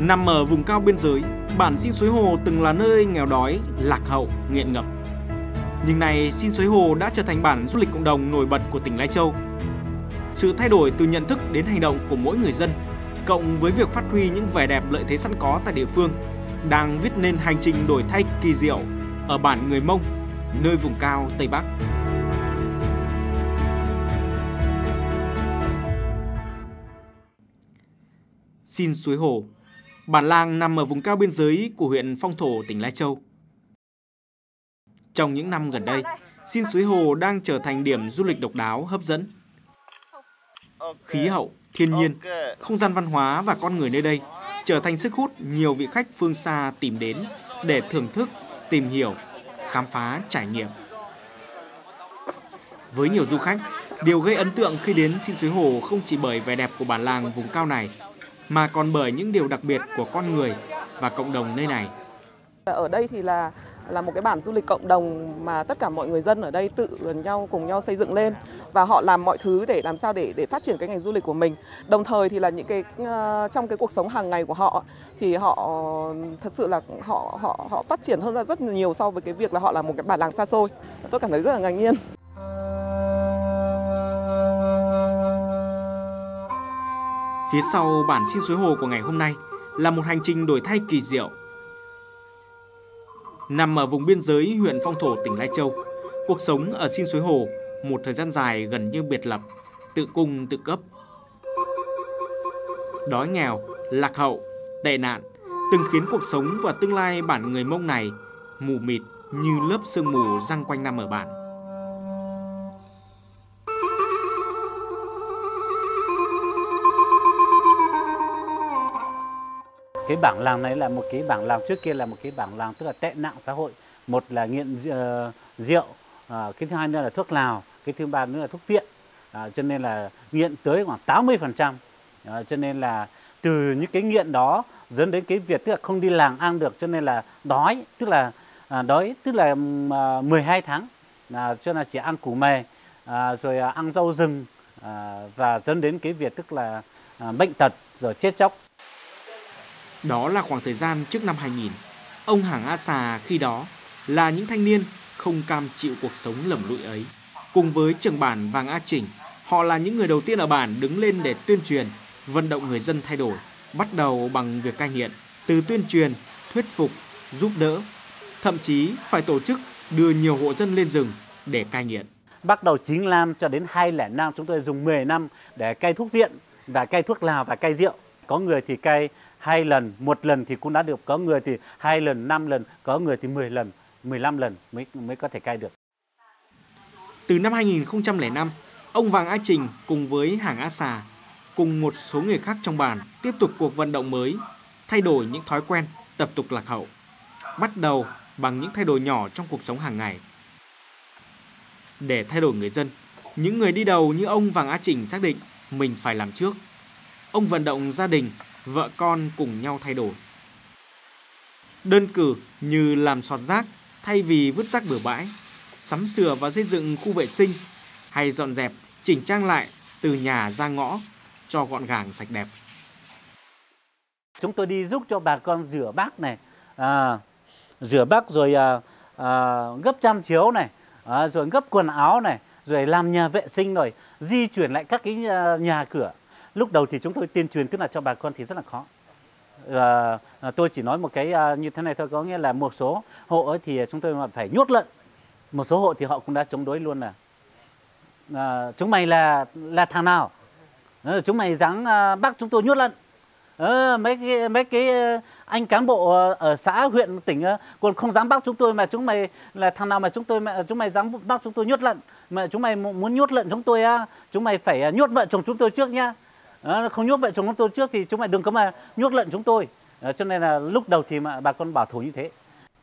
Nằm ở vùng cao biên giới, bản Xin Suối Hồ từng là nơi nghèo đói, lạc hậu, nghiện ngập. Nhưng nay Xin Suối Hồ đã trở thành bản du lịch cộng đồng nổi bật của tỉnh Lai Châu. Sự thay đổi từ nhận thức đến hành động của mỗi người dân, cộng với việc phát huy những vẻ đẹp lợi thế sẵn có tại địa phương, đang viết nên hành trình đổi thay kỳ diệu ở bản người Mông, nơi vùng cao Tây Bắc. Xin Suối Hồ Bản làng nằm ở vùng cao biên giới của huyện Phong Thổ, tỉnh Lai Châu. Trong những năm gần đây, Xin Suối Hồ đang trở thành điểm du lịch độc đáo hấp dẫn. Khí hậu, thiên nhiên, không gian văn hóa và con người nơi đây trở thành sức hút nhiều vị khách phương xa tìm đến để thưởng thức, tìm hiểu, khám phá, trải nghiệm. Với nhiều du khách, điều gây ấn tượng khi đến Xin Suối Hồ không chỉ bởi vẻ đẹp của bản làng vùng cao này, mà còn bởi những điều đặc biệt của con người và cộng đồng nơi này. Ở đây thì là là một cái bản du lịch cộng đồng mà tất cả mọi người dân ở đây tự nhau, cùng nhau xây dựng lên và họ làm mọi thứ để làm sao để để phát triển cái ngành du lịch của mình. Đồng thời thì là những cái ờ, trong cái cuộc sống hàng ngày của họ, thì họ, thật sự là họ họ họ phát triển hơn ra rất nhiều so với cái việc là họ là một cái bản làng xa xôi. Tôi cảm thấy rất là ngạc nhiên. Phía sau bản xin suối hồ của ngày hôm nay là một hành trình đổi thay kỳ diệu. Nằm ở vùng biên giới huyện Phong Thổ, tỉnh Lai Châu, cuộc sống ở xin suối hồ một thời gian dài gần như biệt lập, tự cung tự cấp. Đói nghèo, lạc hậu, tệ nạn từng khiến cuộc sống và tương lai bản người Mông này mù mịt như lớp sương mù răng quanh năm ở bản. Cái bảng làng này là một cái bảng làng trước kia là một cái bảng làng tức là tệ nạn xã hội. Một là nghiện uh, rượu à, cái thứ hai nữa là thuốc lào cái thứ ba nữa là thuốc viện. À, cho nên là nghiện tới khoảng 80 phần trăm. Cho nên là từ những cái nghiện đó dẫn đến cái việc tức là không đi làng ăn được cho nên là đói tức là à, đói tức là à, 12 tháng. À, cho nên là chỉ ăn củ mè à, rồi à, ăn rau rừng à, và dẫn đến cái việc tức là à, bệnh tật rồi chết chóc đó là khoảng thời gian trước năm 2000. Ông Hàng A Sà khi đó là những thanh niên không cam chịu cuộc sống lầm lụi ấy. Cùng với trưởng bản Vàng A Chỉnh, họ là những người đầu tiên ở bản đứng lên để tuyên truyền, vận động người dân thay đổi, bắt đầu bằng việc cai nghiện, từ tuyên truyền, thuyết phục, giúp đỡ, thậm chí phải tổ chức đưa nhiều hộ dân lên rừng để cai nghiện. Bắt đầu 95 cho đến 2005 chúng tôi dùng 10 năm để cai thuốc viện và cai thuốc lào và cai rượu. Có người thì cai hai lần, một lần thì cũng đã được, có người thì hai lần, năm lần, có người thì 10 lần, 15 lần mới mới có thể cai được. Từ năm 2005, ông Vàng A Trình cùng với Hàng A xà cùng một số người khác trong bản tiếp tục cuộc vận động mới, thay đổi những thói quen, tập tục lạc hậu. Bắt đầu bằng những thay đổi nhỏ trong cuộc sống hàng ngày. Để thay đổi người dân, những người đi đầu như ông Vàng A Trình xác định mình phải làm trước. Ông vận động gia đình vợ con cùng nhau thay đổi. Đơn cử như làm sọt rác thay vì vứt rác bừa bãi, sắm sửa và xây dựng khu vệ sinh hay dọn dẹp, chỉnh trang lại từ nhà ra ngõ cho gọn gàng sạch đẹp. Chúng tôi đi giúp cho bà con rửa bát này, à, rửa bát rồi à, à, gấp chăn chiếu này, à, rồi gấp quần áo này, rồi làm nhà vệ sinh rồi di chuyển lại các cái nhà, nhà cửa lúc đầu thì chúng tôi tuyên truyền tức là cho bà con thì rất là khó. À, tôi chỉ nói một cái à, như thế này thôi có nghĩa là một số hộ ấy thì chúng tôi phải nhốt lợn. Một số hộ thì họ cũng đã chống đối luôn là à, chúng mày là là thằng nào? À, chúng mày dám à, bắt chúng tôi nhốt lợn? À, mấy cái mấy cái ờ, anh cán bộ ở xã huyện tỉnh còn không dám bắt chúng tôi mà chúng mày là thằng nào mà chúng tôi mà chúng mày dám bắt chúng tôi nhốt lợn? Mà chúng mày muốn nhốt lợn chúng tôi á chúng mày phải à, nhốt vợ chồng chúng tôi trước nhá à, không nhốt vợ chồng chúng tôi trước thì chúng mày đừng có mà nhốt lợn chúng tôi. À, cho nên là lúc đầu thì mà bà con bảo thủ như thế.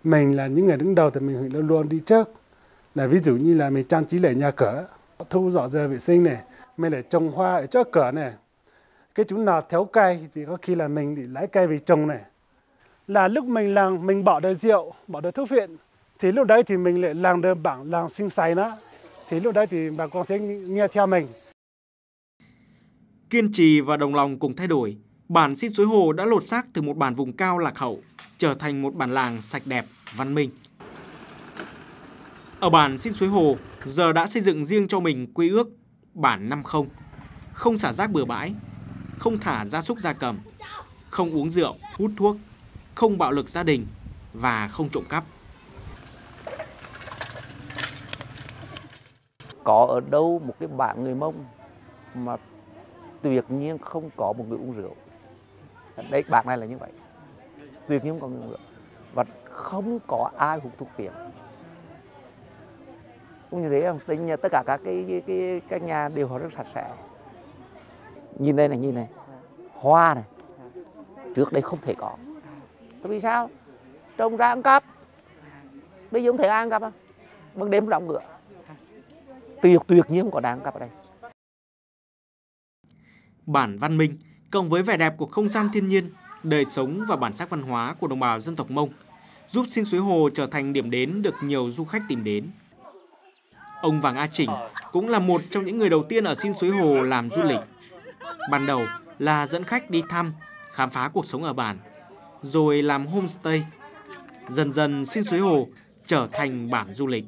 Mình là những người đứng đầu thì mình phải luôn luôn đi trước. Là ví dụ như là mình trang trí lại nhà cửa thu dọn dơ vệ sinh này mình lại trồng hoa ở trước cửa này. Cái chú nào thiếu cây thì có khi là mình thì lấy cây về trồng này. Là lúc mình làm mình bỏ đời rượu bỏ đời thuốc viện thì lúc đấy thì mình lại làm đơn bảng làm sinh sài đó. thì lúc đấy thì bà con sẽ nghe theo mình. Kiên trì và đồng lòng cùng thay đổi, Bản Xin Suối Hồ đã lột xác từ một bản vùng cao lạc hậu, trở thành một bản làng sạch đẹp, văn minh. Ở bản Xin Suối Hồ, giờ đã xây dựng riêng cho mình quy ước bản 50, không xả rác bừa bãi, không thả gia súc gia cầm, không uống rượu, hút thuốc, không bạo lực gia đình và không trộm cắp. Có ở đâu một cái bản người Mông mà tuyệt nhiên không có một người uống rượu. Đấy, bạn này là như vậy. Tuyệt nhiên không có người uống rượu. Và không có ai hút thuốc phiện. Cũng như thế không? Tính tất cả các cái, cái, cái các nhà đều họ rất sạch sẽ. Nhìn đây này, nhìn này. Hoa này. Trước đây không thể có. Vì sao? Trồng ra ăn cắp. Bây giờ không thể ăn cắp không? Bằng đêm đóng cửa. Tuyệt tuyệt nhiên không có đáng cắp ở đây. Bản văn minh cộng với vẻ đẹp của không gian thiên nhiên, đời sống và bản sắc văn hóa của đồng bào dân tộc Mông giúp Xin Suối Hồ trở thành điểm đến được nhiều du khách tìm đến. Ông Vàng A Chỉnh cũng là một trong những người đầu tiên ở Xin Suối Hồ làm du lịch. Ban đầu là dẫn khách đi thăm, khám phá cuộc sống ở bản, rồi làm homestay. Dần dần Xin Suối Hồ trở thành bản du lịch.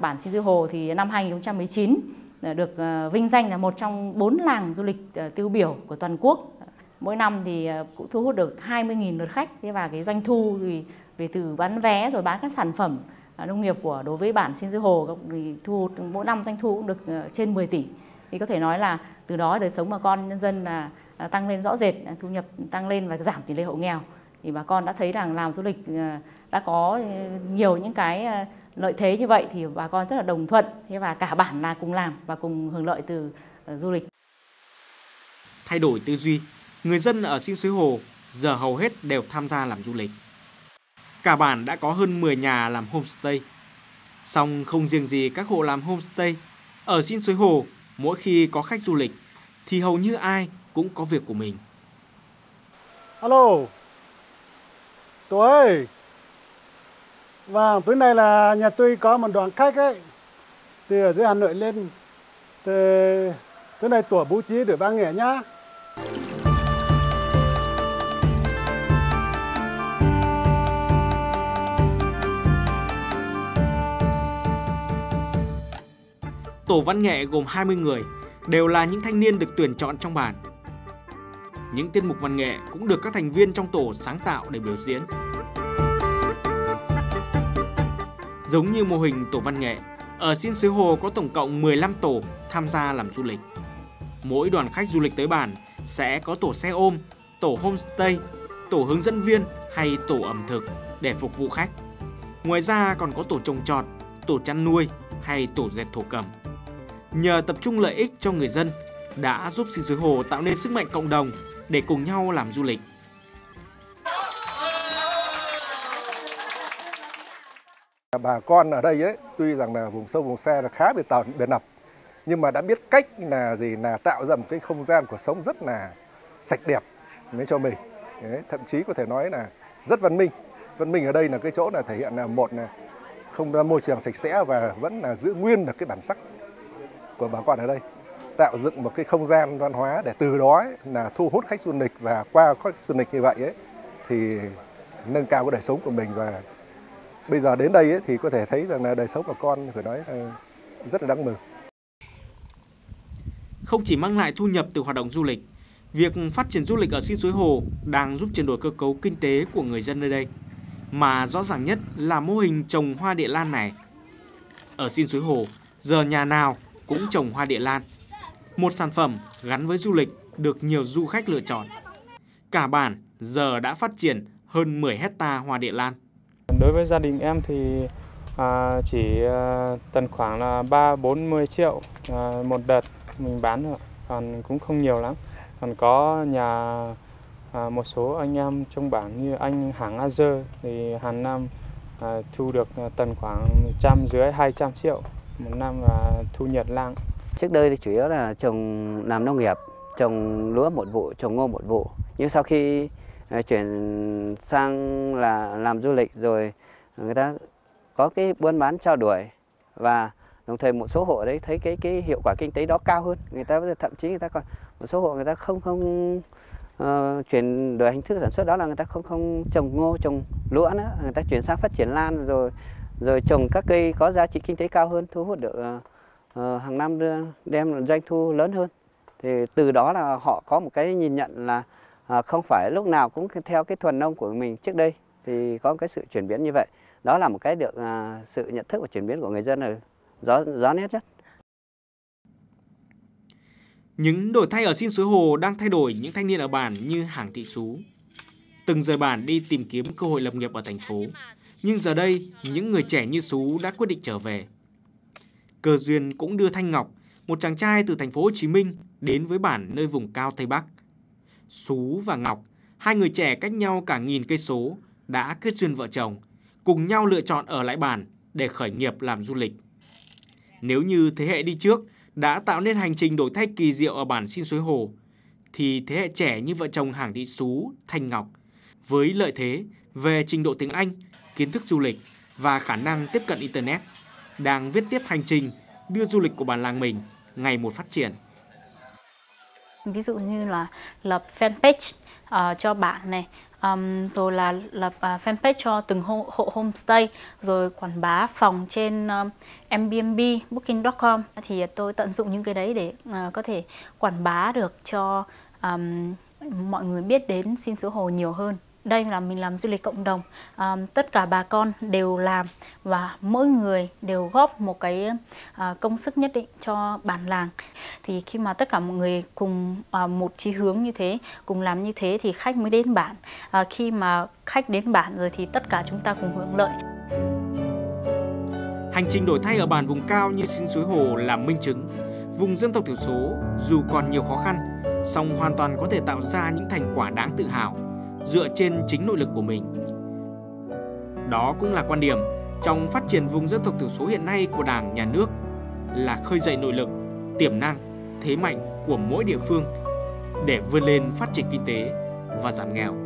Bản Xin Suối Hồ thì năm 2019 Ờ, được ờ, vinh danh là một trong bốn làng du lịch ờ, tiêu biểu của toàn quốc. Mỗi năm thì cũng thu hút được 20.000 lượt khách thế và cái doanh thu thì về từ bán vé rồi bán các sản phẩm nông nghiệp của đối với bản Xin Dư Hồ thì thu hút mỗi năm doanh thu cũng được trên 10 tỷ. Thì có thể nói là từ đó đời sống bà con nhân dân là à, tăng lên rõ rệt, à, thu nhập tăng lên và giảm tỷ lệ hộ nghèo. Thì bà con đã thấy rằng làm du lịch đã có nhiều những cái lợi thế như vậy thì bà con rất là đồng thuận thế và cả bản là cùng làm và cùng hưởng lợi từ uh, du lịch. Thay đổi tư duy, người dân ở Xin Suối Hồ giờ hầu hết đều tham gia làm du lịch. Cả bản đã có hơn 10 nhà làm homestay. Song không riêng gì các hộ làm homestay, ở Xin Suối Hồ mỗi khi có khách du lịch thì hầu như ai cũng có việc của mình. Alo, tôi và tối nay là nhà tôi có một đoàn khách ấy, từ ở dưới Hà Nội lên. Từ tối nay tổ bố trí để ba nghề nhá. Tổ văn nghệ gồm 20 người, đều là những thanh niên được tuyển chọn trong bản. Những tiết mục văn nghệ cũng được các thành viên trong tổ sáng tạo để biểu diễn. Giống như mô hình tổ văn nghệ, ở Xin Suối Hồ có tổng cộng 15 tổ tham gia làm du lịch. Mỗi đoàn khách du lịch tới bản sẽ có tổ xe ôm, tổ homestay, tổ hướng dẫn viên hay tổ ẩm thực để phục vụ khách. Ngoài ra còn có tổ trồng trọt, tổ chăn nuôi hay tổ dệt thổ cẩm. Nhờ tập trung lợi ích cho người dân đã giúp Xin Suối Hồ tạo nên sức mạnh cộng đồng để cùng nhau làm du lịch. Bà con ở đây ấy, tuy rằng là vùng sâu vùng xa là khá biệt tàu biệt lập, nhưng mà đã biết cách là gì là tạo ra một cái không gian cuộc sống rất là sạch đẹp mới cho mình. Đấy, thậm chí có thể nói là rất văn minh. Văn minh ở đây là cái chỗ là thể hiện là một là không ra môi trường sạch sẽ và vẫn là giữ nguyên được cái bản sắc của bà con ở đây tạo dựng một cái không gian văn hóa để từ đó ấy, là thu hút khách du lịch và qua khách du lịch như vậy ấy thì nâng cao cái đời sống của mình và bây giờ đến đây ấy, thì có thể thấy rằng là đời sống của con phải nói là rất là đáng mừng. Không chỉ mang lại thu nhập từ hoạt động du lịch, việc phát triển du lịch ở Xin Suối Hồ đang giúp chuyển đổi cơ cấu kinh tế của người dân nơi đây. Mà rõ ràng nhất là mô hình trồng hoa địa lan này. Ở Xin Suối Hồ, giờ nhà nào cũng trồng hoa địa lan. Một sản phẩm gắn với du lịch được nhiều du khách lựa chọn. Cả bản giờ đã phát triển hơn 10 hecta hoa địa lan. Đối với gia đình em thì à, chỉ à, tầm khoảng là 3 40 triệu à, một đợt mình bán thôi, còn cũng không nhiều lắm. Còn có nhà à, một số anh em trong bản như anh Hàng A Dơ thì hàng năm à, thu được à, tầm khoảng trăm dưới 200 triệu một năm và thu nhật lang. Trước đây thì chủ yếu là trồng làm nông nghiệp, trồng lúa một vụ, trồng ngô một vụ. Nhưng sau khi Ờ, chuyển sang là làm du lịch rồi người ta có cái buôn bán trao đổi và đồng thời một số hộ đấy thấy cái cái hiệu quả kinh tế đó cao hơn. Người ta thậm chí người ta còn một số hộ người ta không không uh, chuyển đổi hình thức sản xuất đó là người ta không không trồng ngô trồng lúa nữa. Người ta chuyển sang phát triển lan rồi rồi trồng các cây có giá trị kinh tế cao hơn thu hút được uh, hàng năm đưa, đem doanh thu lớn hơn. Thì từ đó là họ có một cái nhìn nhận là à, không phải lúc nào cũng theo cái thuần nông của mình trước đây thì có cái sự chuyển biến như vậy đó là một cái được à, sự nhận thức và chuyển biến của người dân là rõ rõ nét nhất những đổi thay ở xin suối hồ đang thay đổi những thanh niên ở bản như Hàng Thị xú Từng rời bản đi tìm kiếm cơ hội lập nghiệp ở thành phố. Nhưng giờ đây, những người trẻ như xú đã quyết định trở về. Cơ duyên cũng đưa Thanh Ngọc, một chàng trai từ thành phố Hồ Chí Minh đến với bản nơi vùng cao Tây Bắc. Sú và Ngọc, hai người trẻ cách nhau cả nghìn cây số, đã kết duyên vợ chồng, cùng nhau lựa chọn ở lại bản để khởi nghiệp làm du lịch. Nếu như thế hệ đi trước đã tạo nên hành trình đổi thay kỳ diệu ở bản Xin Suối Hồ, thì thế hệ trẻ như vợ chồng Hàng Thị Sú, Thanh Ngọc, với lợi thế về trình độ tiếng Anh, kiến thức du lịch và khả năng tiếp cận Internet, đang viết tiếp hành trình đưa du lịch của bản làng mình ngày một phát triển. Ví dụ như là lập fanpage uh, cho bạn này, um, rồi là lập uh, fanpage cho từng hộ, hộ homestay, rồi quảng bá phòng trên um, Airbnb, Booking.com thì tôi tận dụng những cái đấy để uh, có thể quảng bá được cho um, mọi người biết đến xin sữa hồ nhiều hơn đây là mình làm du lịch cộng đồng. À, tất cả bà con đều làm và mỗi người đều góp một cái à, công sức nhất định cho bản làng. Thì khi mà tất cả mọi người cùng à, một chí hướng như thế cùng làm như thế thì khách mới đến bản. À, khi mà khách đến bản rồi thì tất cả chúng ta cùng hưởng lợi. Hành trình đổi thay ở bản vùng cao như xin suối hồ là minh chứng. Vùng dân tộc thiểu số dù còn nhiều khó khăn song hoàn toàn có thể tạo ra những thành quả đáng tự hào dựa trên chính nội lực của mình. Đó cũng là quan điểm trong phát triển vùng dân tộc thiểu số hiện nay của Đảng, Nhà nước là khơi dậy nội lực, tiềm năng, thế mạnh của mỗi địa phương để vươn lên phát triển kinh tế và giảm nghèo.